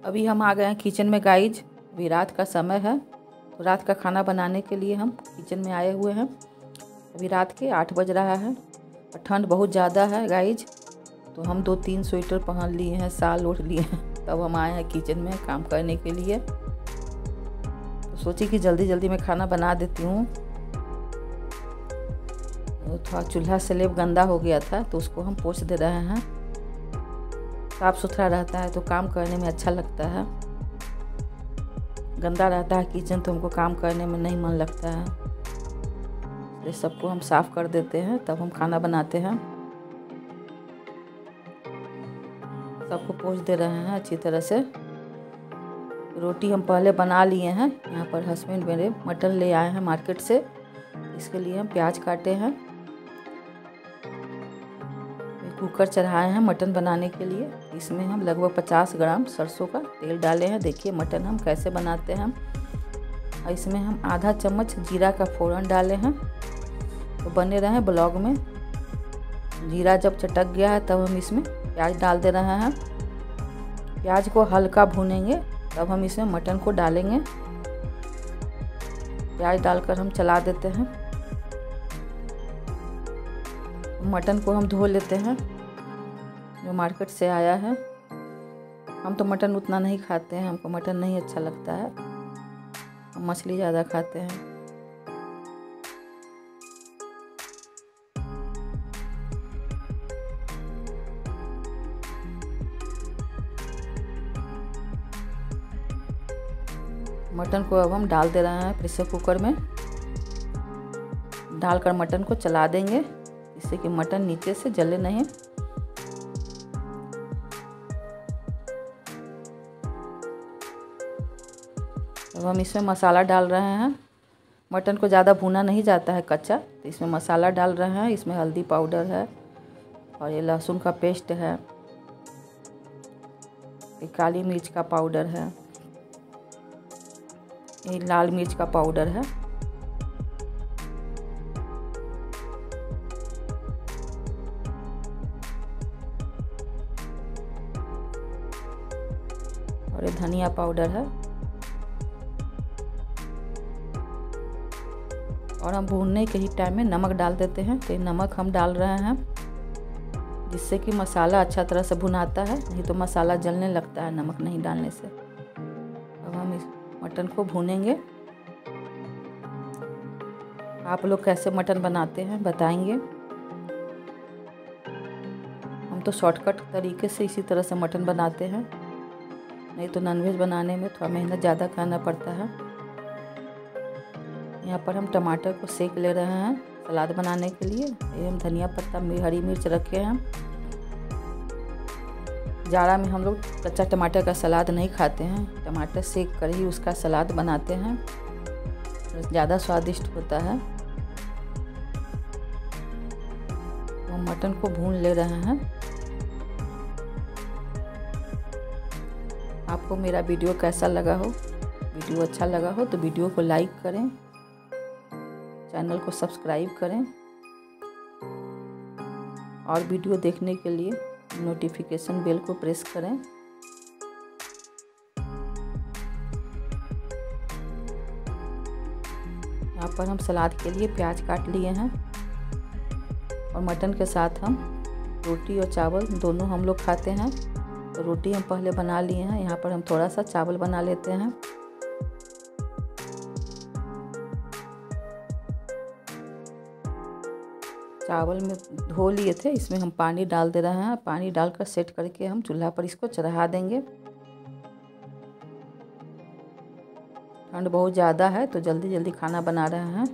अभी हम आ गए हैं किचन में गाइज़ अभी रात का समय है। तो रात का खाना बनाने के लिए हम किचन में आए हुए हैं। अभी रात के आठ बज रहा है और ठंड बहुत ज़्यादा है गाइज़ तो हम दो तीन स्वेटर पहन लिए हैं, साल ओढ़ लिए हैं। तब हम आए हैं किचन में काम करने के लिए। तो सोची कि जल्दी जल्दी मैं खाना बना देती हूँ। तो थोड़ा चूल्हा स्लेब गंदा हो गया था तो उसको हम पोछ दे रहे हैं। साफ़ सुथरा रहता है तो काम करने में अच्छा लगता है। गंदा रहता है किचन तो हमको काम करने में नहीं मन लगता है। ये सबको हम साफ़ कर देते हैं, तब हम खाना बनाते हैं। सबको पोछ दे रहे हैं अच्छी तरह से। रोटी हम पहले बना लिए हैं, यहाँ पर हस्बैंड मेरे मटन ले आए हैं मार्केट से। इसके लिए हम प्याज काटे हैं। कुकर चढ़ाए हैं मटन बनाने के लिए। इसमें हम लगभग 50 ग्राम सरसों का तेल डाले हैं। देखिए मटन हम कैसे बनाते हैं। और इसमें हम आधा चम्मच जीरा का फ़ोरन डाले हैं। तो बने रहे ब्लॉग में। जीरा जब चटक गया है, तब हम इसमें प्याज डाल दे रहे हैं। प्याज को हल्का भूनेंगे, तब हम इसमें मटन को डालेंगे। प्याज डालकर हम चला देते हैं। मटन को हम धो लेते हैं। जो मार्केट से आया है। हम तो मटन उतना नहीं खाते हैं, हमको मटन नहीं अच्छा लगता है। हम मछली ज़्यादा खाते हैं। मटन को अब हम डाल दे रहे हैं प्रेशर कुकर में। डालकर मटन को चला देंगे, जिससे कि मटन नीचे से जले नहीं। अब हम इसमें मसाला डाल रहे हैं। मटन को ज़्यादा भुना नहीं जाता है कच्चा तो इसमें मसाला डाल रहे हैं। इसमें हल्दी पाउडर है और ये लहसुन का पेस्ट है। ये काली मिर्च का पाउडर है। ये लाल मिर्च का पाउडर है। और ये धनिया पाउडर है। और हम भूनने के ही टाइम में नमक डाल देते हैं। तो नमक हम डाल रहे हैं, जिससे कि मसाला अच्छा तरह से भुनाता है, नहीं तो मसाला जलने लगता है नमक नहीं डालने से। अब हम इस मटन को भूनेंगे। आप लोग कैसे मटन बनाते हैं बताएँगे। हम तो शॉर्टकट तरीके से इसी तरह से मटन बनाते हैं। नहीं तो नॉनवेज बनाने में थोड़ा मेहनत ज़्यादा करना पड़ता है। यहाँ पर हम टमाटर को सेक ले रहे हैं सलाद बनाने के लिए। ये हम धनिया पत्ता हरी मिर्च रखे हैं। जाड़ा में हम लोग कच्चा टमाटर का सलाद नहीं खाते हैं। टमाटर सेक कर ही उसका सलाद बनाते हैं। ज़्यादा स्वादिष्ट होता है। हम मटन को भून ले रहे हैं। आपको मेरा वीडियो कैसा लगा हो? वीडियो अच्छा लगा हो तो वीडियो को लाइक करें। चैनल को सब्सक्राइब करें और वीडियो देखने के लिए नोटिफिकेशन बेल को प्रेस करें। यहाँ पर हम सलाद के लिए प्याज काट लिए हैं और मटन के साथ हम रोटी और चावल दोनों हम लोग खाते हैं। तो रोटी हम पहले बना लिए हैं, यहाँ पर हम थोड़ा सा चावल बना लेते हैं। चावल में धो लिए थे, इसमें हम पानी डाल दे रहे हैं। पानी डालकर सेट करके हम चूल्हा पर इसको चढ़ा देंगे। ठंड बहुत ज़्यादा है तो जल्दी जल्दी खाना बना रहे हैं।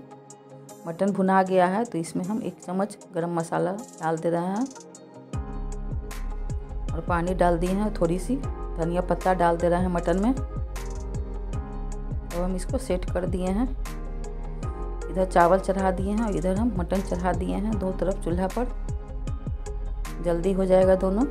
मटन भुना गया है तो इसमें हम एक चम्मच गरम मसाला डाल दे रहे हैं। और पानी डाल दिए हैं थोड़ी सी धनिया पत्ता डाल दे रहे हैं मटन में। और हम इसको सेट कर दिए हैं। इधर चावल चढ़ा दिए हैं और इधर हम मटन चढ़ा दिए हैं। दो तरफ़ चूल्हा पर। जल्दी हो जाएगा दोनों।